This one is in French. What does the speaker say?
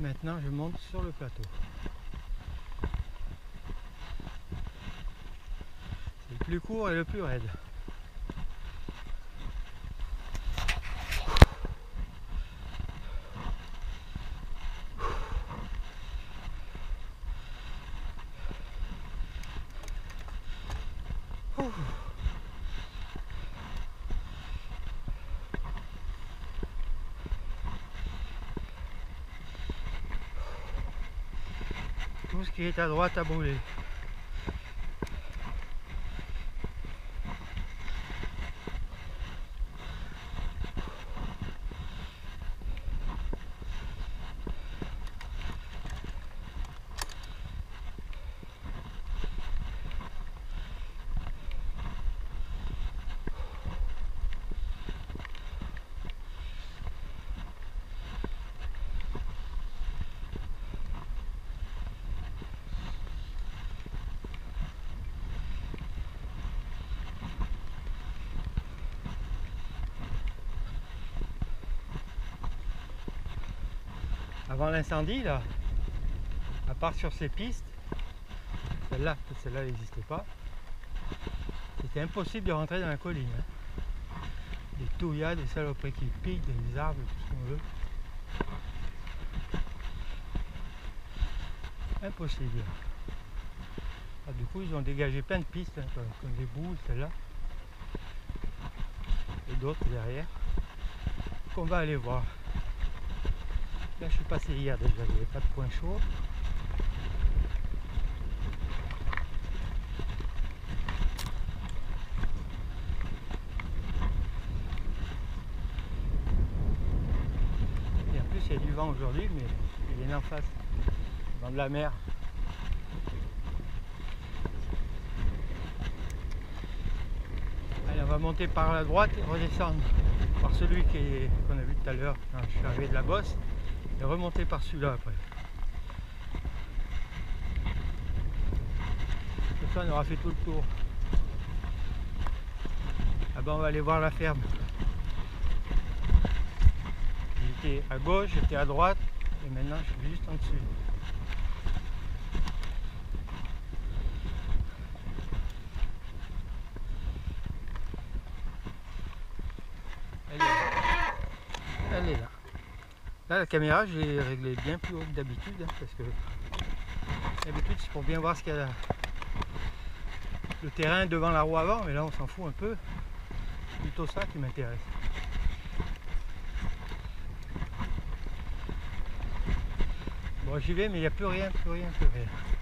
Maintenant je monte sur le plateau. C'est le plus court et le plus raide. Tout ce qui est à droite a brûlé. Avant l'incendie là, à part sur ces pistes, celle-là, celle-là n'existait pas, c'était impossible de rentrer dans la colline. Hein. Des touillas, des saloperies qui piquent, des arbres, tout ce qu'on veut. Impossible. Ah, du coup, ils ont dégagé plein de pistes, hein, comme, des boules, celle-là. Et d'autres derrière, qu'on va aller voir. Là, je suis passé hier déjà, il n'y avait pas de point chaud. Et en plus, il y a du vent aujourd'hui, mais il vient en face, dans de la mer. Allez, on va monter par la droite et redescendre par celui qu'on a vu tout à l'heure quand je suis arrivé de la bosse et remonter par celui-là après. Comme ça on aura fait tout le tour. Ah ben on va aller voir la ferme. J'étais à gauche, j'étais à droite et maintenant je suis juste en dessus. Elle est là. Là, la caméra, je l'ai bien plus haut que d'habitude, hein, parce que d'habitude, c'est pour bien voir ce qu'il y a le terrain devant la roue avant, mais là, on s'en fout un peu. C'est plutôt ça qui m'intéresse. Bon, j'y vais, mais il n'y a plus rien, plus rien, plus rien.